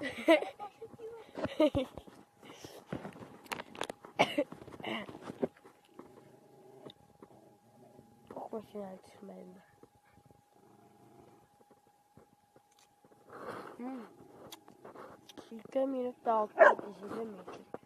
Och, wat je uit mijn. Hmm. Ik kan me nog taal, dat is een